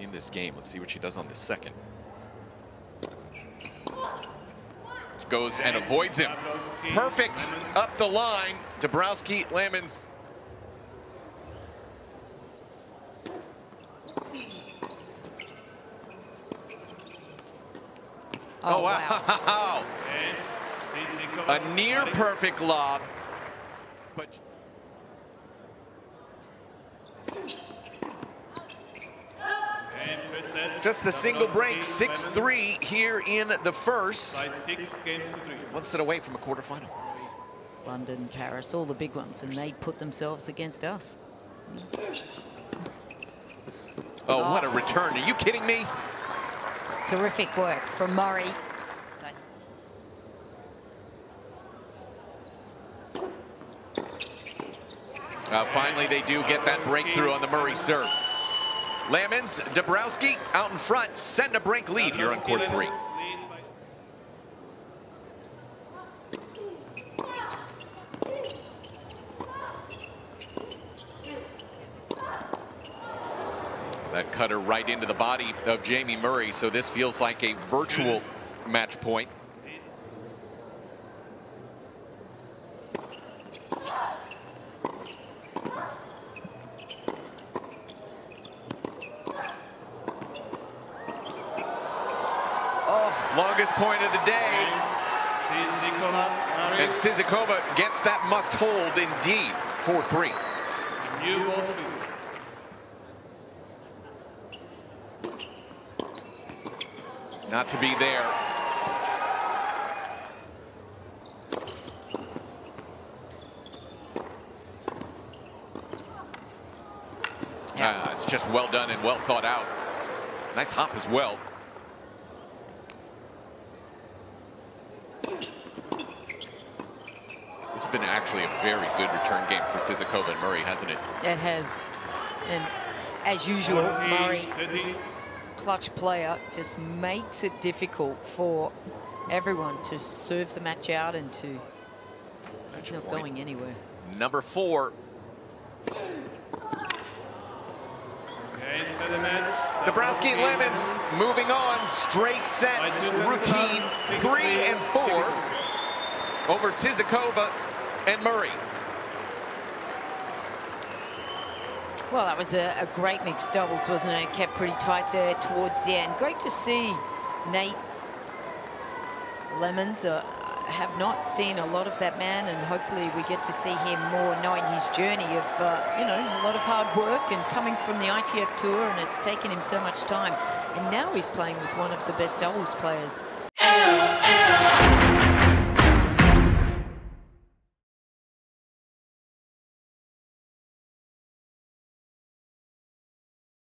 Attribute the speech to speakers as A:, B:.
A: in this game. Let's see what she does on the second. Goes and avoids him. Perfect up the line. Dabrowski, Lammons.
B: Oh,
A: Oh, wow.
B: wow.
A: A near perfect lob. But just the single break, 6-3 here in the first.
C: By six games to three.
A: One set away from a quarterfinal.
B: London, Paris, all the big ones, and they put themselves against us.
A: Oh, what a return. Are you kidding me?
B: Terrific work from Murray. Nice.
A: Uh, finally, they do get that breakthrough on the Murray serve. Lammons, Dabrowski out in front, setting a break lead here on court three. That cutter right into the body of Jamie Murray, so this feels like a virtual match point. Oh, longest point of the day. And Sizikova gets that must hold indeed. 4-3.
C: New.
A: Not to be there. Ah, it's just well done and well thought out. Nice hop as well. This has been actually a very good return game for Sizikova and Murray, hasn't it?
B: It has. And as usual, Murray, clutch player, just makes it difficult for everyone to serve the match out and to. He's not
A: point.
B: going anywhere.
A: Number four,
C: Okay, inside.
A: Dabrowski and Lammons moving on. Straight sets, routine, three and four over Sizikova and Murray.
B: Well, that was a, a great mixed doubles, wasn't it? It kept pretty tight there towards the end. Great to see Nate Lammons. Uh, have not seen a lot of that man, and hopefully we get to see him more, knowing his journey of, uh, you know, a lot of hard work and coming from the ITF Tour, and it's taken him so much time. And now he's playing with one of the best doubles players.